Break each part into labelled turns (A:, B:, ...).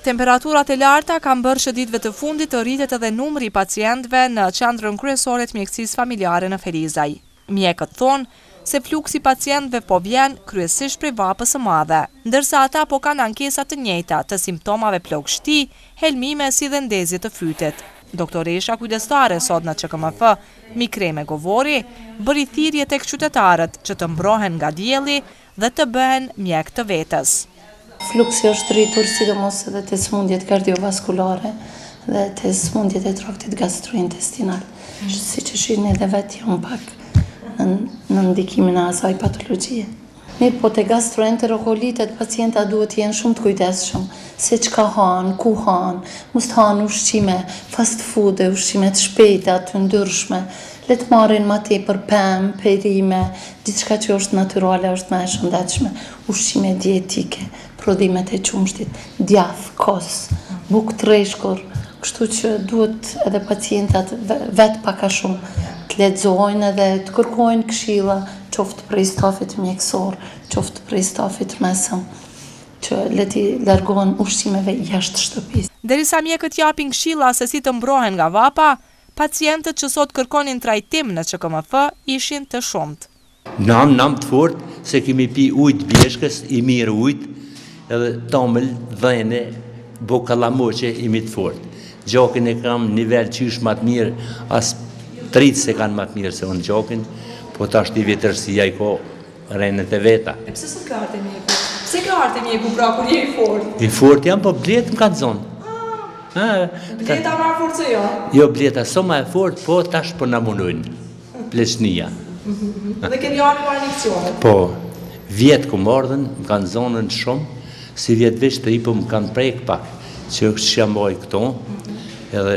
A: Temperaturat e larta kanë bërë që ditëve të fundit të rritet edhe numri i pacientëve në Qendrën Kryesore të Mjekësisë Familjare në Ferizaj. Mjekët thonë se fluksi i pacientëve po vjen kryesisht prej vapës së madhe, ndërsa ata po kanë ankesa të njëjta të simptomave plogështi, helmime si dhe ndezje të fytit. Doktoresha kujdestare sot në QKMF, Mikreme Govori, bëri thirrje tek qytetarët që të mbrohen nga dielli dhe të bëhen mjek të vetes.
B: Fluksi është rritur sidomos edhe te sëmundjet kardiovaskulare dhe te sëmundjet e traktit gastrointestinal, që siç e shihni edhe vetë jam pak nën ndikimin e asaj patologjie. Mirëpo te gastroenterokolitet pacientat duhet të jenë shumë të kujdesshëm se çka hanë, ku hanë, mos të hanë ushqime fast food e ushqime të shpejta, të ndyrshme, Le të marrin ma tepër pemë, perime, gjithçka që është natyrale është ma e shëndetshme, ushqime dietike, prodhimet e qumështit, djathë, kos, bukë të rreshkur, kështu që duhet edhe pacientat vetë pak a shumë të lexojnë edhe të kërkojnë këshilla, qoftë prej stafit mjekësor, qoftë prej stafit të mesëm, që le t'i largohen ushqimeve jashtë shtëpisë.
A: Derisa mjekët japin këshilla se si të mbrohen nga vapa, Pacientët që sot kërkonin trajtim në QKMF ishin të shumtë.
C: Jam, jam të fortë, se kemi pi ujë të bjeshkës, i mirë ujt, edhe tomël dhenve, bukë kallamoqe, jemi të fortë. Gjakin e kam nivel qysh ma të mirë, as të ritë s'e kanë ma të mirë se unë gjakin, po tash vjetërsia i ka, Rrenat e veta.
A: E pse ke ardhë te mjeku? Pse ke ardhë te mjeku pra kur je i fortë?
C: I fortë jam, po bletët më kanë zonë.
A: Ah, bleta ma e fortë se ju.
C: Jo bleta s'o ma e fortë, po tash po na mundojnë. Pleqnia.
A: Dhe ke djali marrë leksionet.
C: Po. Vjet kur m'ardhën, më kanë zonë shumë, sivjet veç të ipo më kanë prek pak, që jam aj këto. Edhe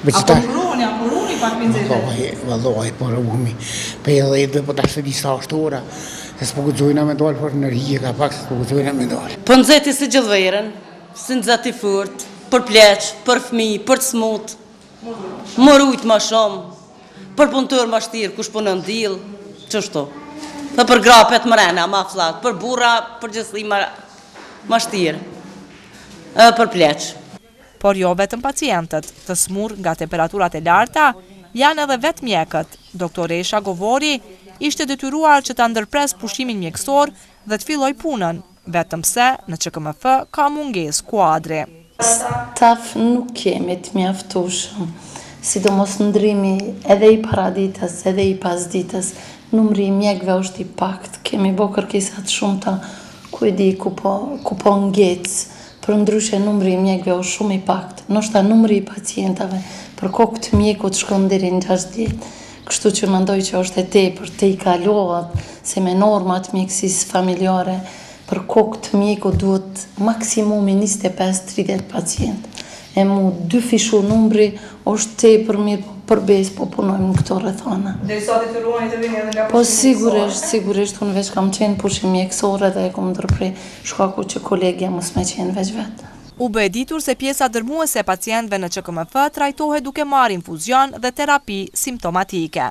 C: A po
A: mbroni, a po runi pak pi nxehtit.
D: Vallahi, vallahi, po ruhmi. Pe edhe i dhe po tash e di sa është ora. E s'po guxojna me dalë, por energjie ka pak, s'po guxojna me dalë.
E: Po nxehti si gjithë verën, si nxehti i fortë, për pleq, për fëmijë, për të smutë, m'u rujt ma shumë, për punëtorë ma shtirë, kush punon n'diell, qështu. Dhe për gra apet mrena, ma fllad, për burra, përgjithësi ma shtirë, edhe për pleq.
A: Por jo vetëm pacientët, të sëmurë nga temperaturat e larta, janë edhe vetë mjekët. Doktoresha Govori ishte detyruar që ta ndërpresë pushimin mjekësor dhe të fillojë punën, vetëm se në QKMF ka mungesë kuadri.
B: Staf nuk kemi të mjaftueshëm, sidomos ndrrimi edhe i paradites edhe i pasdites, numri i mjekëve është i paktë, kemi bo kërkesa të shumta, ku e di, ku po, ku po ngec. Përndryshe numri i mjekëve është shumë i paktë, ndoshta numri i pacientave për kokë të mjekut shkon deri në gjashtëdhjetë, kështu që mendoj që është e tepërt, tejkalohet, se me norma të mjekësisë familjare për kokë të mjekut duhet maksimumi njëzet e pesë, tridhjetë pacientë. E mu dyfishu numri është tepër, mirëpo për besë, po punojmë në këto
A: rrethana. Derisa u detyruat të vini edhe nga pushimi mjekësor.
B: Po sigurisht, sigurisht, unë veç kam qenë pushim mjekësor edhe e kom ndërpre. Shkaku që kolegja mos me qenë veç vetë.
A: U bë e ditur se pjesa dërmuese e pacientëve në QKMF trajtohet duke marrë infuzion dhe terapi simptomatike.